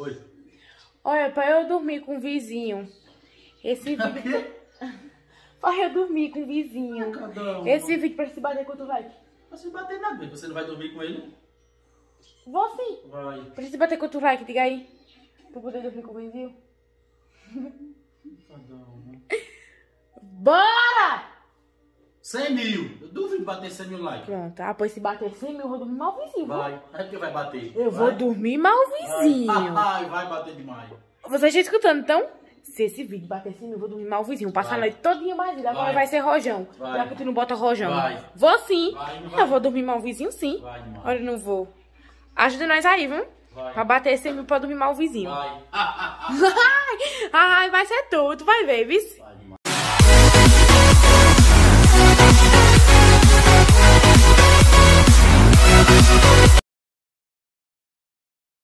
Oi. Olha, pra eu dormir com o vizinho. Esse vídeo. pra eu dormir com o vizinho. Um. Esse vídeo pra se bater quanto vai? Você bater nada, você não vai dormir com ele? Vou sim. Vai. Pra se bater quanto vai, que diga aí. Pra poder dormir com o vizinho. Cada um. Bora! 100 mil. Eu duvido bater 100 mil likes. Pronto, ah, pois se bater 100 mil, eu vou dormir mal o vizinho. viu? Vai. É porque vai bater. Eu vai. vou dormir mal o vizinho. Vai, vai bater demais. Você está escutando, então? Se esse vídeo bater 100 mil, eu vou dormir mal o vizinho. Passar a Vai. noite todinha mais vida. Agora Vai. vai ser rojão. Vai. Já que tu não bota rojão. Vai. Vou sim. Vai, vai. Eu vou dormir mal o vizinho, sim. Vai demais. Olha, eu não vou. Ajuda nós aí, viu? Vai. Pra bater 100 mil pra dormir mal o vizinho. Vai. Ai, vai ser tudo. Vai ver, viu?